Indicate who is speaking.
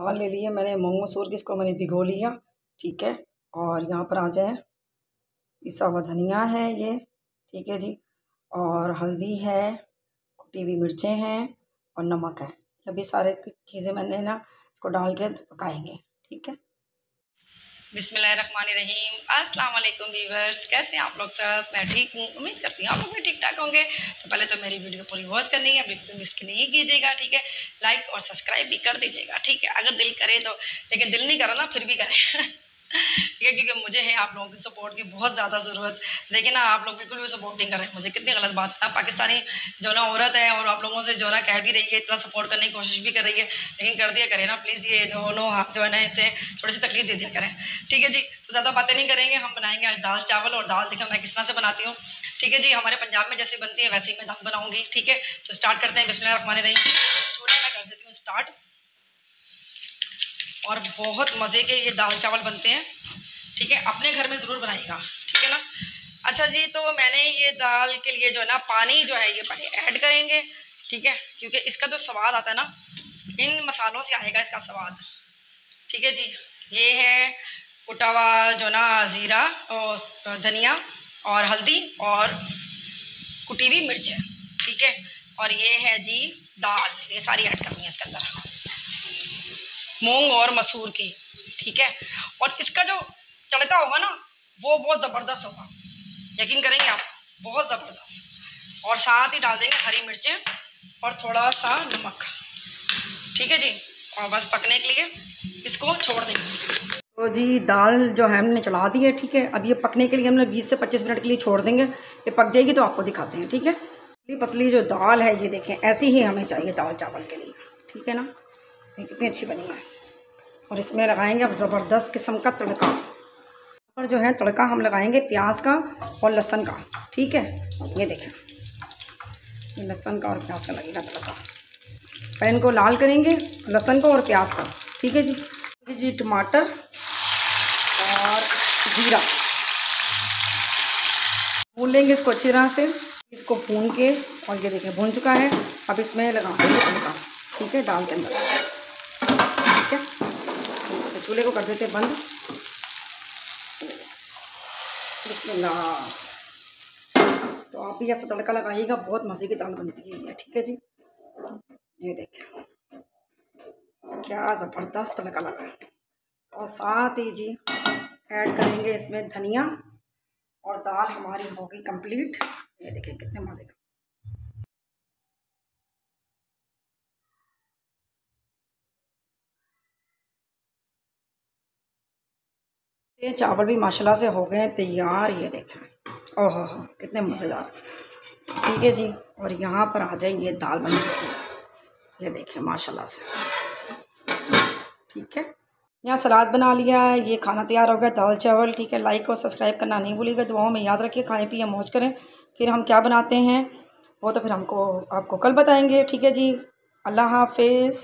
Speaker 1: दाल ले ली है मैंने मूंग मसूर की इसको मैंने भिगो लिया, ठीक है? और यहाँ पर आ जाए। पिसा हुआ धनिया है ये, ठीक है जी। और हल्दी है, कुटी हुई मिर्चें हैं और नमक है। अभी सारे चीज़ें मैंने ना इसको डाल के पकाएँगे, ठीक है? बिसमीम अस्सलाम वालेकुम वीवर्स कैसे हैं आप लोग सब? मैं ठीक हूँ, उम्मीद करती हूँ आप लोग भी ठीक ठाक होंगे। तो पहले तो मेरी वीडियो पूरी वॉच करनी है, बिल्कुल मिस नहीं कीजिएगा, ठीक है? लाइक और सब्सक्राइब भी कर दीजिएगा, ठीक है? अगर दिल करे तो लेकिन दिल नहीं करो ना, फिर भी करें। ठीक है, क्योंकि मुझे है आप लोगों की सपोर्ट की बहुत ज़्यादा ज़रूरत। लेकिन ना, आप लोग बिल्कुल भी सपोर्ट नहीं कर रहे मुझे कितनी गलत बात है। पाकिस्तानी जो ना औरत है और आप लोगों से जो ना कह भी रही है, इतना सपोर्ट करने की कोशिश भी कर रही है, लेकिन कर दिया करें ना प्लीज़ ये दोनों हाथ जो है ना, इसे थोड़ी सी तकलीफ़ दे दिया करें। ठीक है जी तो ज़्यादा बातें नहीं करेंगे। हम बनाएँगे आज दाल चावल और दाल देखा मैं किस तरह से बनाती हूँ। ठीक है जी, हमारे पंजाब में जैसे बनती है, वैसे ही मैं दाल बनाऊँगी। ठीक है तो स्टार्ट करते हैं। बिस्मिल्लाह रखवाने रही थोड़ा मैं कर देती हूँ स्टार्ट और बहुत मज़े के ये दाल चावल बनते हैं। ठीक है, अपने घर में ज़रूर बनाएगा ठीक है ना? अच्छा जी तो मैंने ये दाल के लिए जो है ना, पानी जो है ये पानी ऐड करेंगे। ठीक है? क्योंकि इसका जो स्वाद आता है ना, इन मसालों से आएगा इसका स्वाद। ठीक है जी? ये है कुटा हुआ जो ना, ज़ीरा और धनिया और हल्दी और कुटी हुई मिर्च। ठीक है? और ये है जी दाल। ये सारी ऐड करनी है इसके अंदर। मूंग और मसूर की, ठीक है? और इसका जो तड़का होगा ना, वो बहुत ज़बरदस्त होगा। यकीन करेंगे आप, बहुत ज़बरदस्त। और साथ ही डाल देंगे हरी मिर्चें और थोड़ा सा नमक। ठीक है जी? और बस पकने के लिए इसको छोड़ देंगे। तो जी, दाल जो है हमने चला दी है, ठीक है? अब ये पकने के लिए हमने 20 से 25 मिनट के लिए छोड़ देंगे। ये पक जाएगी तो आपको दिखाते हैं, ठीक है? पतली पतली जो दाल है, ये देखें, ऐसी ही हमें चाहिए दाल चावल के लिए। ठीक है ना? कितनी अच्छी बनी है। और इसमें लगाएँगे अब ज़बरदस्त किस्म का तड़का। और जो है तड़का हम लगाएँगे प्याज का और लहसन का, ठीक है? ये देखें। ये लहसन का और प्याज का लगेगा तड़का। पैन को लाल करेंगे, लहसन को और प्याज का, ठीक है जी? जी टमाटर और जीरा। भून लेंगे इसको अच्छी तरह से। इसको भून के, और ये देखें, भून चुका है। अब इसमें लगा देंगे तड़का, ठीक है? डाल के अंदर, ठीक है? चूल्हे को कर देते हैं बंद। बिस्मिल्लाह। तो आप भी ऐसा तड़का लगाइएगा, बहुत मज़े की दाल बनती है ठीक है जी? ये देखिए। क्या ज़बरदस्त तड़का लगा और साथ ही जी ऐड करेंगे इसमें धनिया और दाल हमारी होगी कंप्लीट। ये देखिए कितने मज़े का। ये चावल भी माशाल्लाह से हो गए तैयार, ये देखें। ओह हो कितने मज़ेदार। ठीक है जी, और यहाँ पर आ जाए ये दाल बन चुकी ये देखें, माशाल्लाह से। ठीक है, यहाँ सलाद बना लिया है, ये खाना तैयार हो गया, दाल चावल, ठीक है। लाइक और सब्सक्राइब करना नहीं भूलिएगा, दुआओं में याद रखिए, खाएँ, पिए, मौज करें। फिर हम क्या बनाते हैं, वो तो फिर हमको, आपको कल बताएँगे। ठीक है जी, अल्लाह हाफिज़।